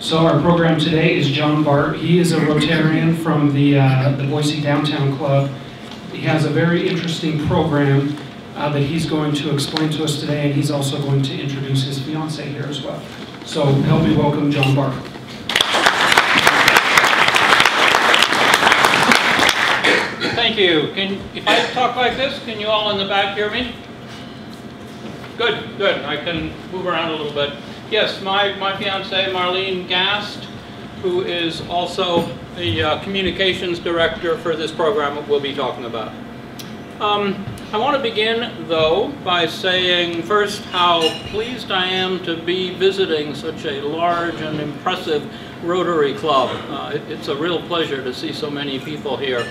So our program today is Jon Bart. He is a Rotarian from the, uh, the Boise Downtown Club. He has a very interesting program uh, that he's going to explain to us today, and he's also going to introduce his fiance here as well. So help me welcome Jon Bart. Thank you. Can, if I talk like this, can you all in the back hear me? Good, good. I can move around a little bit. Yes, my, my fiance, Marlene Gast, who is also the uh, communications director for this program we'll be talking about. Um, I want to begin, though, by saying first how pleased I am to be visiting such a large and impressive Rotary Club. Uh, it, it's a real pleasure to see so many people here.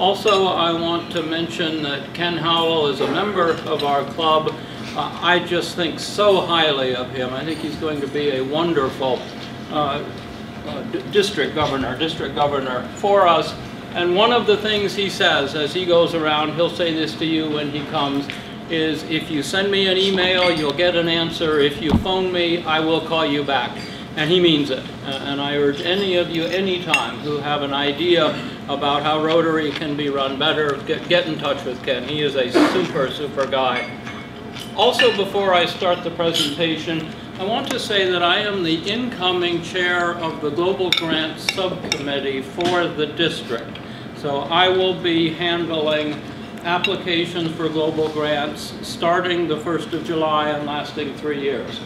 Also, I want to mention that Ken Howell is a member of our club. I just think so highly of him. I think he's going to be a wonderful uh, uh, district governor, district governor for us. And one of the things he says as he goes around, he'll say this to you when he comes, is if you send me an email, you'll get an answer. If you phone me, I will call you back. And he means it. and I urge any of you anytime who have an idea about how Rotary can be run better, get, get in touch with Ken. He is a super, super guy. Also, before I start the presentation, I want to say that I am the incoming chair of the Global Grant Subcommittee for the district. So I will be handling applications for global grants starting the 1st of July and lasting three years.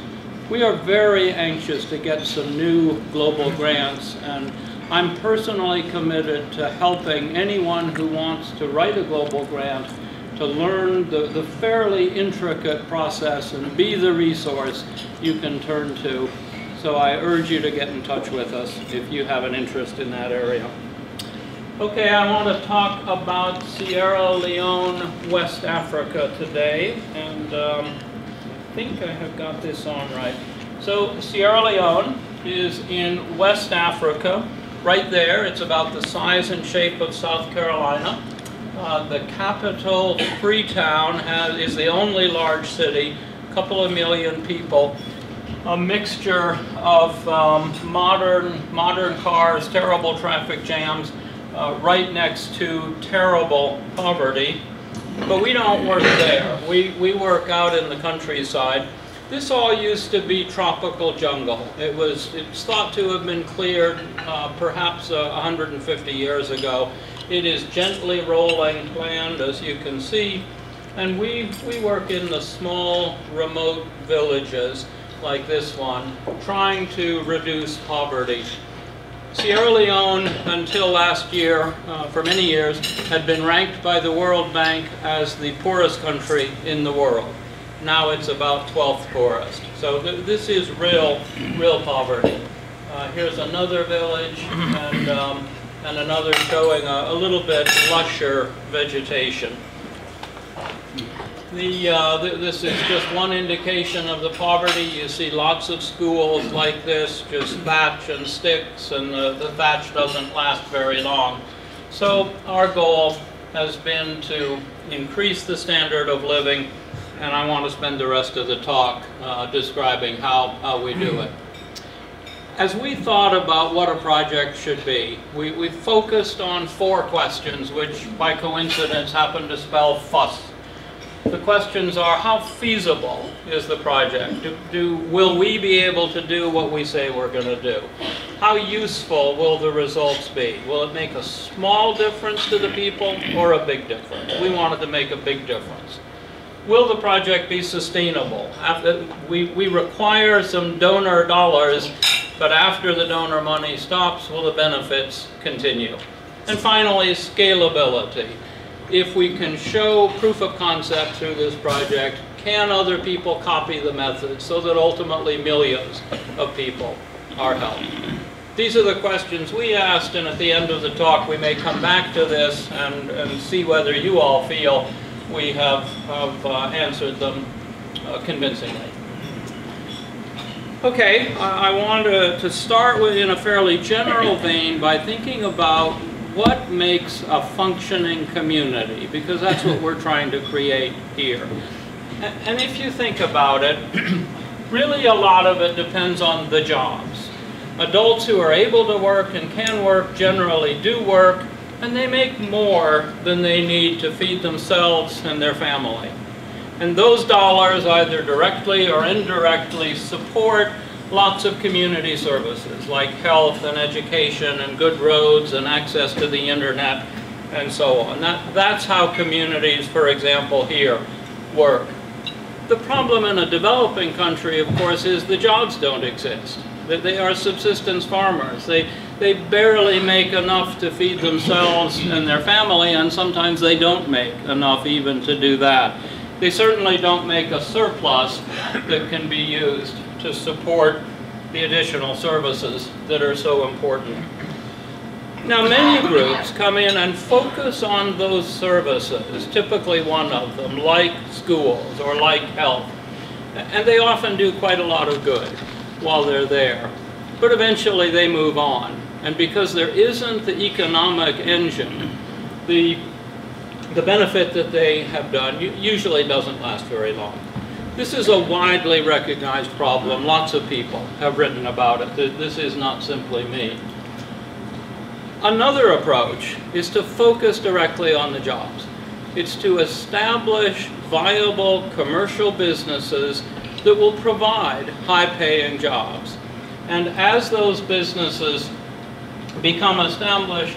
We are very anxious to get some new global grants and I'm personally committed to helping anyone who wants to write a global grant to learn the, the fairly intricate process and be the resource you can turn to. So I urge you to get in touch with us if you have an interest in that area. Okay, I want to talk about Sierra Leone, West Africa today, and um, I think I have got this on right. So Sierra Leone is in West Africa, right there. It's about the size and shape of South Carolina. Uh, the capital, Freetown, has, is the only large city, a couple of million people, a mixture of um, modern, modern cars, terrible traffic jams, uh, right next to terrible poverty. But we don't work there. We, we work out in the countryside. This all used to be tropical jungle. It was, it's thought to have been cleared uh, perhaps uh, 150 years ago. It is gently rolling land, as you can see, and we, we work in the small, remote villages like this one, trying to reduce poverty. Sierra Leone, until last year, uh, for many years, had been ranked by the World Bank as the poorest country in the world. Now it's about 12th poorest. So th this is real, real poverty. Uh, here's another village, and um, and another showing a, a little bit lusher vegetation. The, uh, th this is just one indication of the poverty. You see lots of schools like this, just thatch and sticks, and the, the thatch doesn't last very long. So our goal has been to increase the standard of living, and I want to spend the rest of the talk uh, describing how, how we do it as we thought about what a project should be, we, we focused on four questions, which by coincidence happen to spell fuss. The questions are, how feasible is the project? Do, do, will we be able to do what we say we're going to do? How useful will the results be? Will it make a small difference to the people or a big difference? We wanted to make a big difference. Will the project be sustainable? After, uh, we, we require some donor dollars but after the donor money stops, will the benefits continue? And finally, scalability. If we can show proof of concept through this project, can other people copy the method so that ultimately millions of people are helped? These are the questions we asked, and at the end of the talk we may come back to this and, and see whether you all feel we have, have uh, answered them uh, convincingly. Okay, I, want to, to start with in a fairly general vein by thinking about what makes a functioning community, because that's what we're trying to create here. And if you think about it, really a lot of it depends on the jobs. Adults who are able to work and can work generally do work, and they make more than they need to feed themselves and their family. And those dollars either directly or indirectly support lots of community services like health and education and good roads and access to the internet and so on. That, that's how communities, for example, here work. The problem in a developing country, of course, is the jobs don't exist. They are subsistence farmers. They, they barely make enough to feed themselves and their family, and sometimes they don't make enough even to do that. They certainly don't make a surplus that can be used to support the additional services that are so important. Now many groups come in and focus on those services, typically one of them, like schools or like health. And they often do quite a lot of good while they're there. But eventually they move on. And because there isn't the economic engine, the, the benefit that they have done usually doesn't last very long. This is a widely recognized problem. Lots of people have written about it. This is not simply me. Another approach is to focus directly on the jobs. It's to establish viable commercial businesses that will provide high-paying jobs. And as those businesses become established,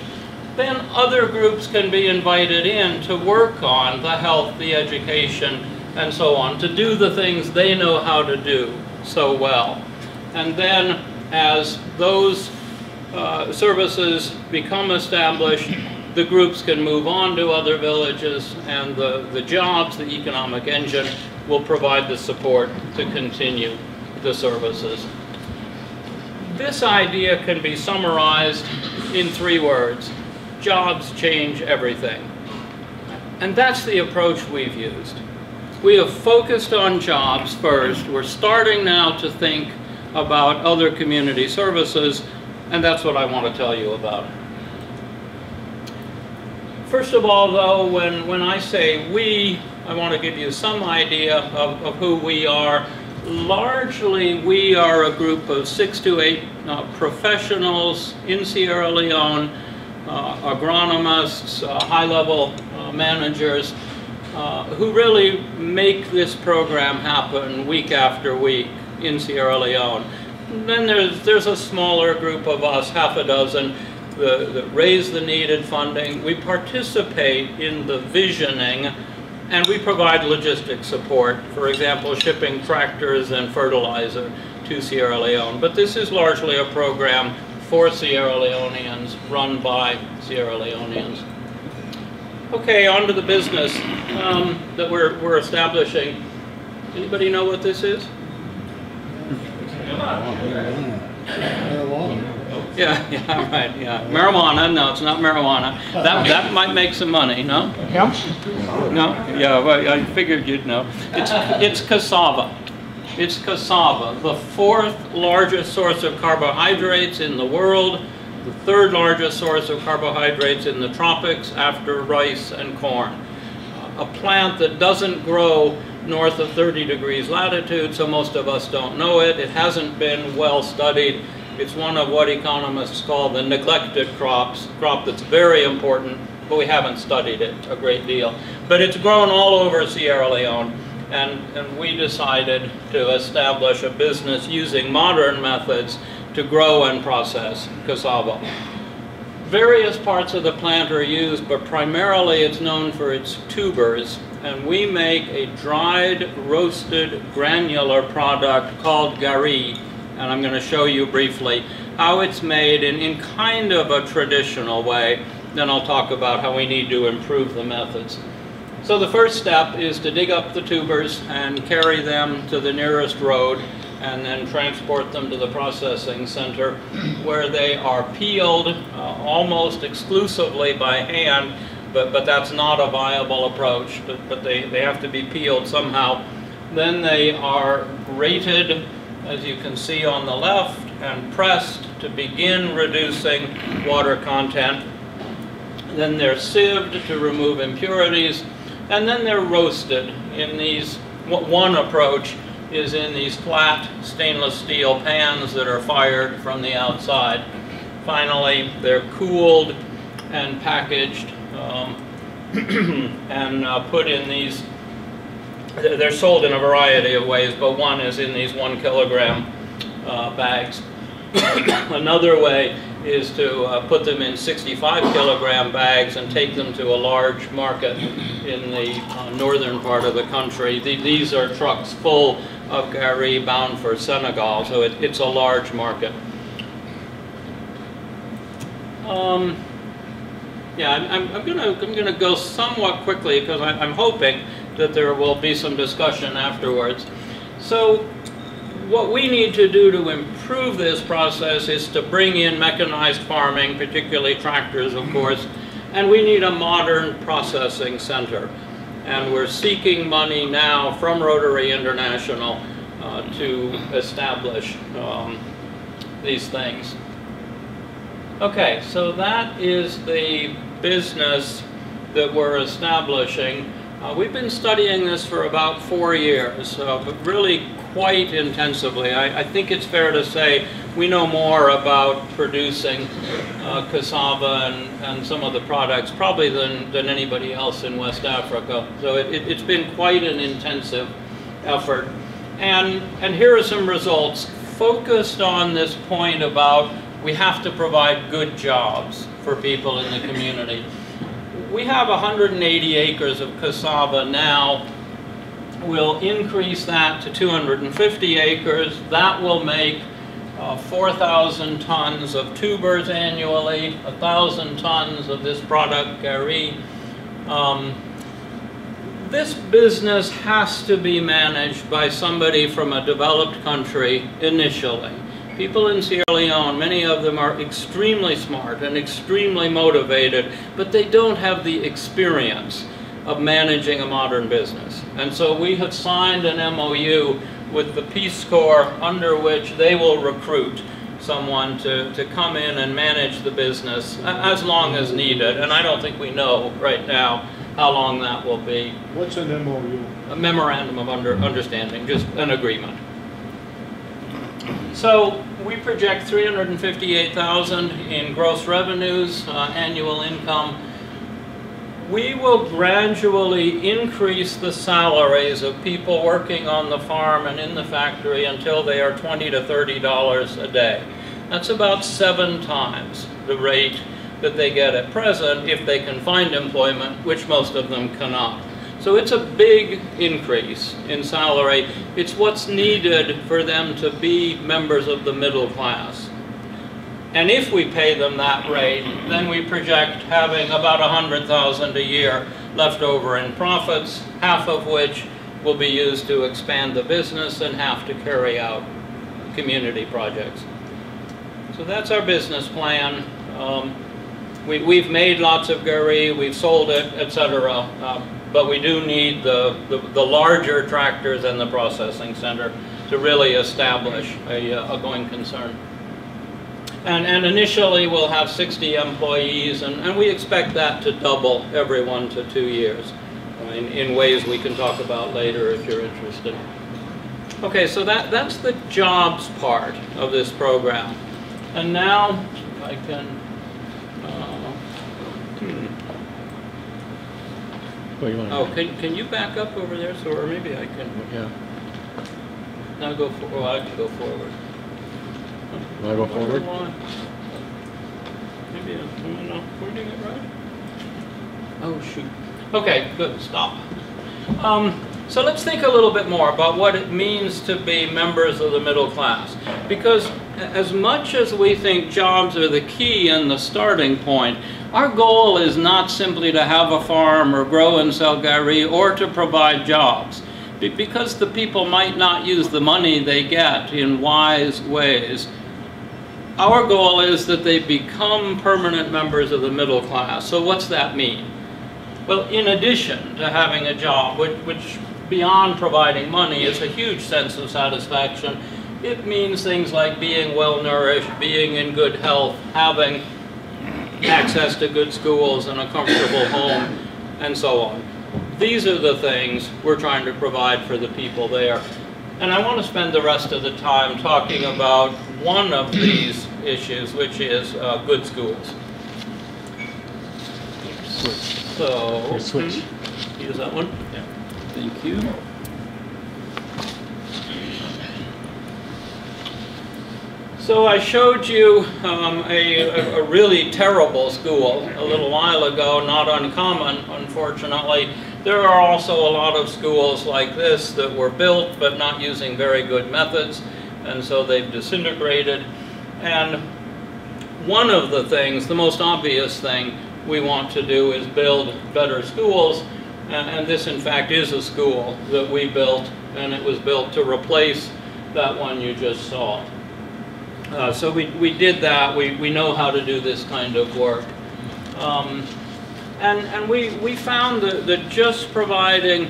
then other groups can be invited in to work on the health, the education, and so on, to do the things they know how to do so well. And then as those uh, services become established, the groups can move on to other villages and the, the jobs, the economic engine, will provide the support to continue the services. This idea can be summarized in three words. Jobs change everything. And that's the approach we've used. We have focused on jobs first. We're starting now to think about other community services and that's what I want to tell you about. First of all, though, when, when I say we, I want to give you some idea of, of who we are. Largely, we are a group of six to eight uh, professionals in Sierra Leone, uh, agronomists, uh, high-level uh, managers, uh, who really make this program happen week after week in Sierra Leone then there's, there's a smaller group of us, half a dozen, that raise the needed funding. We participate in the visioning and we provide logistic support, for example, shipping tractors and fertilizer to Sierra Leone. But this is largely a program for Sierra Leoneans, run by Sierra Leoneans. Okay, on to the business um, that we're, we're establishing. Anybody know what this is? Yeah, yeah, right, yeah. Marijuana, no, it's not marijuana. That, that might make some money, no? Yeah. No? Yeah, well, I figured you'd know. It's, it's cassava. It's cassava, the fourth largest source of carbohydrates in the world, the third largest source of carbohydrates in the tropics after rice and corn. A plant that doesn't grow north of 30 degrees latitude, so most of us don't know it. It hasn't been well studied. It's one of what economists call the neglected crops, crop that's very important, but we haven't studied it a great deal. But it's grown all over Sierra Leone, and, and we decided to establish a business using modern methods to grow and process cassava. Various parts of the plant are used, but primarily it's known for its tubers, and we make a dried, roasted, granular product called gari, and I'm going to show you briefly how it's made in, in kind of a traditional way. Then I'll talk about how we need to improve the methods. So the first step is to dig up the tubers and carry them to the nearest road and then transport them to the processing center where they are peeled uh, almost exclusively by hand, but, but that's not a viable approach, but, but they, they have to be peeled somehow. Then they are grated, as you can see on the left, and pressed to begin reducing water content. Then they're sieved to remove impurities, and then they're roasted in these, one approach is in these flat stainless steel pans that are fired from the outside. Finally, they're cooled and packaged um, and uh, put in these, they're sold in a variety of ways, but one is in these one kilogram uh, bags. Another way is to uh, put them in 65 kilogram bags and take them to a large market in the uh, northern part of the country. The, these are trucks full of gari bound for Senegal, so it, it's a large market. Um, yeah, I'm, I'm, I'm gonna go somewhat quickly because I'm hoping that there will be some discussion afterwards. So what we need to do to improve this process is to bring in mechanized farming, particularly tractors, of course, and we need a modern processing center. And we're seeking money now from Rotary International uh, to establish um, these things. Okay, so that is the business that we're establishing. Uh, we've been studying this for about four years, uh, but really quite intensively. I, I, think it's fair to say we know more about producing uh, cassava and, and some of the products probably than, than anybody else in West Africa. So it, it, it's been quite an intensive effort. And, and here are some results focused on this point about we have to provide good jobs for people in the community. We have 180 acres of cassava now We'll increase that to 250 acres. That will make uh, 4,000 tons of tubers annually, 1,000 tons of this product, gari. Um, this business has to be managed by somebody from a developed country initially. People in Sierra Leone, many of them are extremely smart and extremely motivated, but they don't have the experience of managing a modern business. And so we have signed an MOU with the Peace Corps under which they will recruit someone to, to come in and manage the business as long as needed. And I don't think we know right now how long that will be. What's an MOU? A memorandum of under, understanding, just an agreement. So we project 358,000 in gross revenues, uh, annual income, we will gradually increase the salaries of people working on the farm and in the factory until they are 20 to 30 dollars a day. That's about seven times the rate that they get at present if they can find employment, which most of them cannot. So it's a big increase in salary. It's what's needed for them to be members of the middle class. And if we pay them that rate, then we project having about 100,000 a year left over in profits, half of which will be used to expand the business and half to carry out community projects. So that's our business plan. Um, we, have made lots of gari, we've sold it, etc. Uh, but we do need the, the, the, larger tractors and the processing center to really establish a, a going concern. And, and initially we'll have 60 employees, and, and we expect that to double every one to two years uh, in, in ways we can talk about later if you're interested. Okay, so that, that's the jobs part of this program. And now, I can, uh, hmm. Oh, can, can you back up over there, so, or maybe I can? Yeah. Now go, for, oh, I can go forward. Want to go forward? Maybe I'm not pointing it right. Oh, shoot. Okay, good, stop. Um, so let's think a little bit more about what it means to be members of the middle class. Because as much as we think jobs are the key and the starting point, our goal is not simply to have a farm or grow and sell gari or to provide jobs. Because the people might not use the money they get in wise ways, our goal is that they become permanent members of the middle class. So what's that mean? Well, in addition to having a job, which, which beyond providing money is a huge sense of satisfaction, it means things like being well nourished, being in good health, having access to good schools and a comfortable home, and so on. These are the things we're trying to provide for the people there. And I want to spend the rest of the time talking about one of these issues, which is uh, good schools. Switch. So, switch. hmm, use that one? Yeah. Thank you. So I showed you um, a, a- really terrible school a little while ago, not uncommon, unfortunately. There are also a lot of schools like this that were built but not using very good methods, and so they've disintegrated. And one of the things, the most obvious thing we want to do is build better schools, a- and this in fact is a school that we built, and it was built to replace that one you just saw. Uh, so we, we did that, we, we know how to do this kind of work. Um, and and we, we found that, that just providing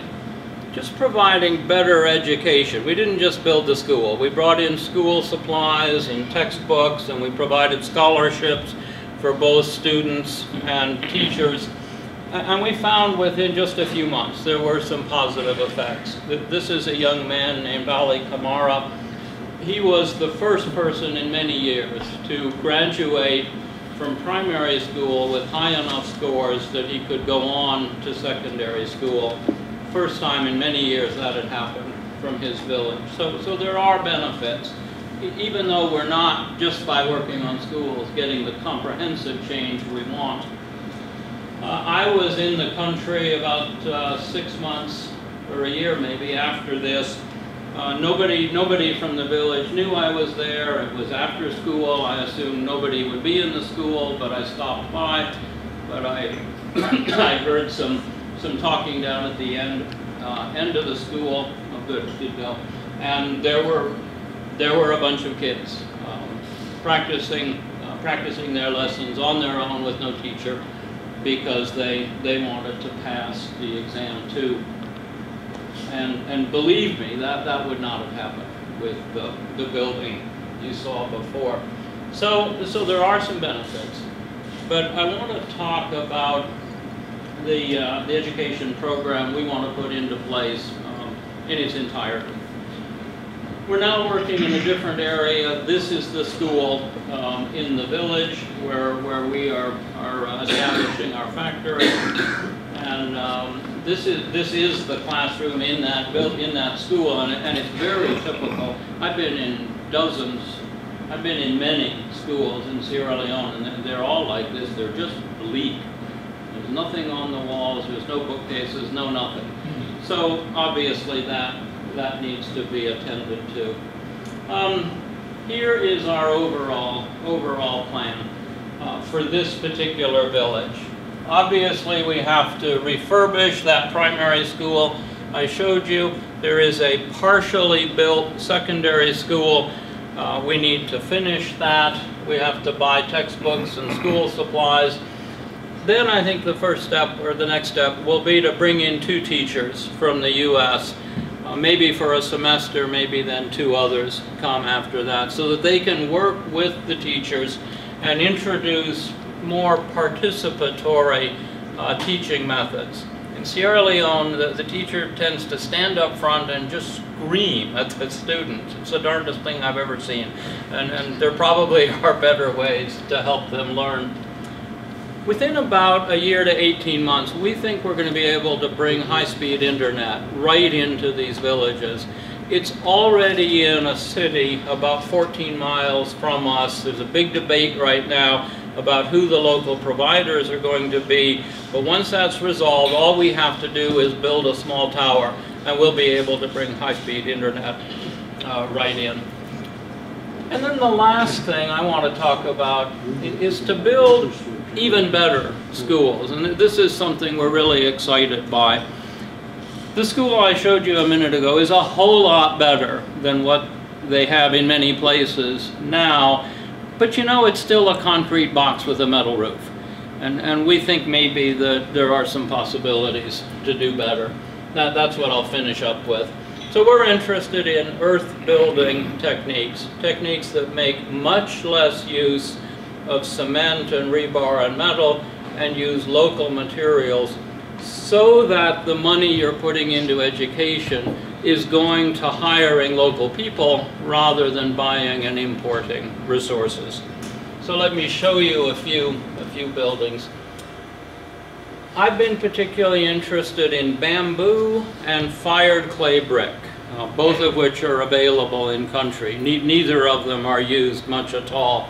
just providing better education. We didn't just build the school. We brought in school supplies and textbooks and we provided scholarships for both students and teachers. And we found within just a few months there were some positive effects. This is a young man named Ali Kamara he was the first person in many years to graduate from primary school with high enough scores that he could go on to secondary school. First time in many years that had happened from his village. So, so there are benefits, even though we're not, just by working on schools, getting the comprehensive change we want. Uh, I was in the country about uh, six months or a year maybe after this. Uh, nobody, nobody from the village knew I was there. It was after school. I assumed nobody would be in the school, but I stopped by. But I, I heard some, some talking down at the end, uh, end of the school. Oh, good, good go. And there were, there were a bunch of kids um, practicing, uh, practicing their lessons on their own with no teacher because they, they wanted to pass the exam too. And, and believe me, that, that would not have happened with the, the building you saw before. So, so there are some benefits. But I want to talk about the, uh, the education program we want to put into place um, in its entirety. We're now working in a different area. This is the school um, in the village where, where we are, are uh, establishing our factory. And um, this is, this is the classroom in that, built in that school, and, and it's very typical. I've been in dozens, I've been in many schools in Sierra Leone, and they're- they're all like this. They're just bleak. There's nothing on the walls, there's no bookcases, no nothing. So obviously that, that needs to be attended to. Um, here is our overall, overall plan uh, for this particular village. Obviously, we have to refurbish that primary school I showed you. There is a partially built secondary school. Uh, we need to finish that. We have to buy textbooks and school supplies. Then I think the first step, or the next step, will be to bring in two teachers from the U.S., uh, maybe for a semester, maybe then two others come after that, so that they can work with the teachers and introduce more participatory uh, teaching methods. In Sierra Leone, the, the teacher tends to stand up front and just scream at the students. It's the darndest thing I've ever seen. And, and there probably are better ways to help them learn. Within about a year to 18 months, we think we're going to be able to bring high-speed internet right into these villages. It's already in a city about 14 miles from us. There's a big debate right now about who the local providers are going to be. But once that's resolved, all we have to do is build a small tower and we'll be able to bring high-speed internet uh, right in. And then the last thing I want to talk about is to build even better schools. And this is something we're really excited by. The school I showed you a minute ago is a whole lot better than what they have in many places now. But you know, it's still a concrete box with a metal roof. And, and we think maybe that there are some possibilities to do better. That, that's what I'll finish up with. So we're interested in earth building techniques, techniques that make much less use of cement and rebar and metal and use local materials so that the money you're putting into education is going to hiring local people rather than buying and importing resources. So let me show you a few, a few buildings. I've been particularly interested in bamboo and fired clay brick, uh, both of which are available in country. Ne neither of them are used much at all.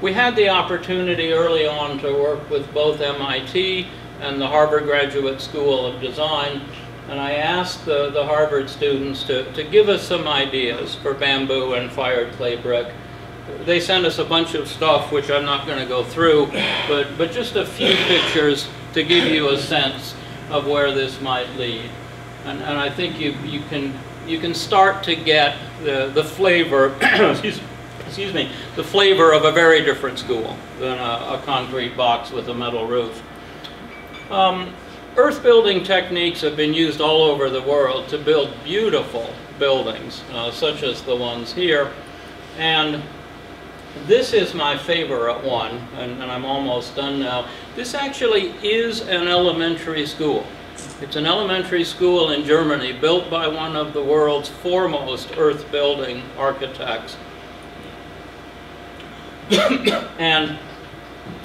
We had the opportunity early on to work with both MIT and the Harvard Graduate School of Design, and I asked the, the Harvard students to, to give us some ideas for bamboo and fired clay brick. They sent us a bunch of stuff, which I'm not going to go through, but, but just a few pictures to give you a sense of where this might lead. And, and I think you, you, can, you can start to get the, the flavor, excuse, excuse me, the flavor of a very different school than a, a concrete box with a metal roof. Um, earth building techniques have been used all over the world to build beautiful buildings, uh, such as the ones here. And this is my favorite one, and, and, I'm almost done now. This actually is an elementary school. It's an elementary school in Germany built by one of the world's foremost earth building architects. and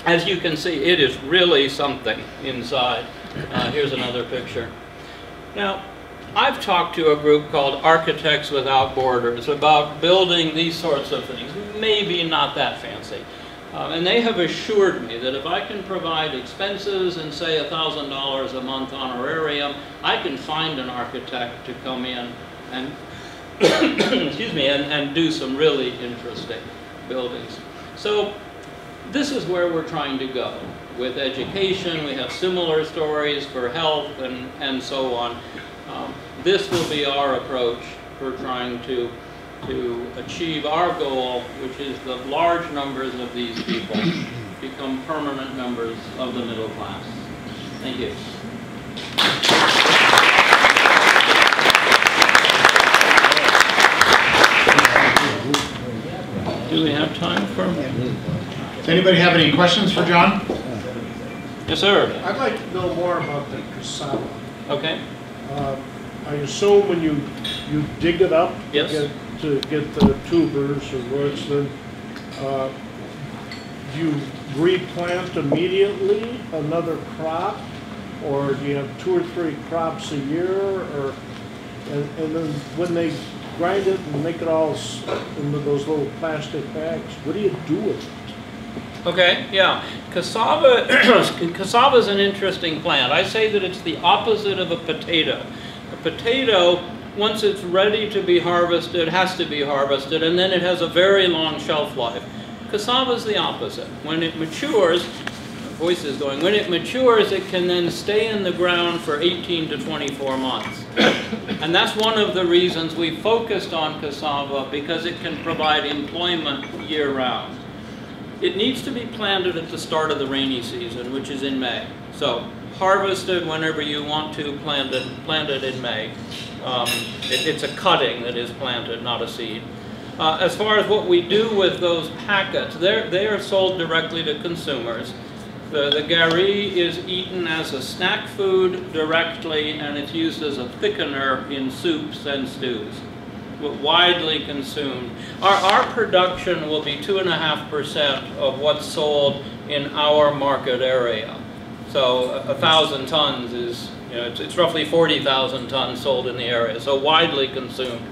as you can see, it is really something inside. Uh, here's another picture. Now, I've talked to a group called Architects Without Borders about building these sorts of things, maybe not that fancy. Um, and they have assured me that if I can provide expenses and say $1,000 a month honorarium, I can find an architect to come in and, excuse me, and, and do some really interesting buildings. So this is where we're trying to go. With education, we have similar stories for health and, and so on. Um, this will be our approach for trying to, to achieve our goal, which is the large numbers of these people become permanent members of the middle class. Thank you. Do we have time for? Does anybody have any questions for Jon? Yes, sir. I'd like to know more about the cassava. Okay. Uh, I assume when you, you dig it up to get, to get the tubers or roots, then, uh, you replant immediately another crop? Or do you have two or three crops a year, or, and, and then when they grind it and make it all into those little plastic bags, what do you do with it? Okay, yeah. Cassava, cassava is an interesting plant. I say that it's the opposite of a potato. A potato, once it's ready to be harvested, has to be harvested, and then it has a very long shelf life. Cassava is the opposite. When it matures, voice is going, when it matures, it can then stay in the ground for 18 to 24 months. And that's one of the reasons we focused on cassava, because it can provide employment year-round. It needs to be planted at the start of the rainy season, which is in May. So harvested whenever you want to, plant it, plant it in May. Um, it, it's a cutting that is planted, not a seed. Uh, as far as what we do with those packets, they are sold directly to consumers. The, the gari is eaten as a snack food directly, and it's used as a thickener in soups and stews widely consumed. Our, our production will be two and a half percent of what's sold in our market area. So a, a thousand tons is, you know, it's, it's roughly 40,000 tons sold in the area. So widely consumed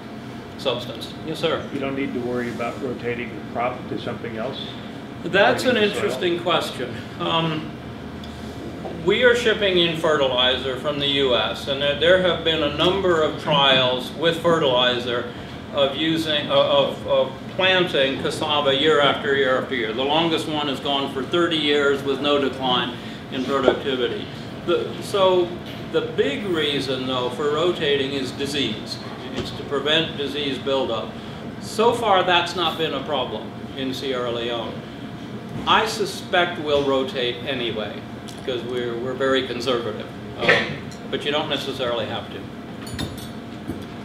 substance. Yes, sir. You don't need to worry about rotating the crop to something else? That's an the soil. interesting question. Um, we are shipping in fertilizer from the U.S., and there, have been a number of trials with fertilizer of using, uh, of, of planting cassava year after year after year. The longest one has gone for 30 years with no decline in productivity. The, so the big reason, though, for rotating is disease. It's to prevent disease buildup. So far, that's not been a problem in Sierra Leone. I suspect we'll rotate anyway, because we're, we're very conservative. Um, but you don't necessarily have to.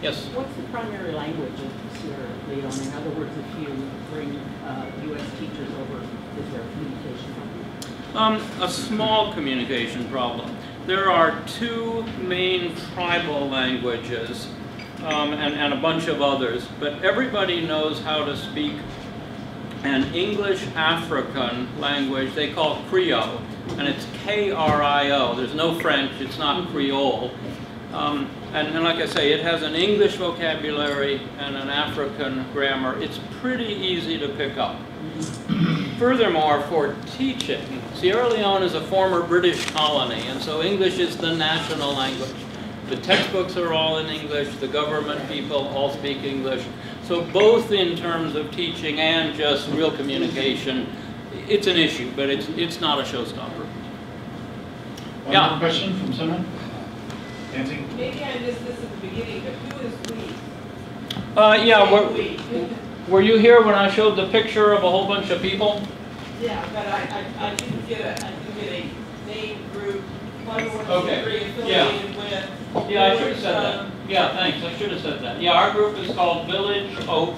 Yes? What's the primary language of Sierra Leone? In other words, if you bring uh, U.S. teachers over, is there a communication problem? Um, a small communication problem. There are two main tribal languages um, and, and a bunch of others, but everybody knows how to speak an English African language they call Krio, and it's K-R-I-O. There's no French, it's not Creole. Um, and, and like I say, it has an English vocabulary and an African grammar. It's pretty easy to pick up. Furthermore, for teaching, Sierra Leone is a former British colony, and so English is the national language. The textbooks are all in English, the government people all speak English. So both in terms of teaching and just real communication, it's an issue, but it's, it's not a showstopper. One Yeah. more question from someone? Nancy? Maybe I missed this at the beginning, but who is we? Uh, yeah, Say were, we. were you here when I showed the picture of a whole bunch of people? Yeah, but I, I, I didn't get a, I didn't get a name, group, one or Okay, two, three yeah. affiliated with. Yeah, I should have is, said that. um, Yeah, thanks, I should have said that. Yeah, our group is called Village Hope.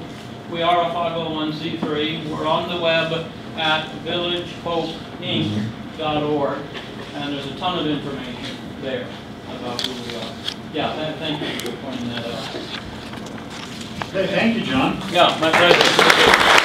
We are a 501c3. We're on the web at villagehopeinc.org, and there's a ton of information there about who we are. Yeah, tha- thank you for pointing that out. Okay, thank you, Jon. Yeah, my pleasure.